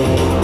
you.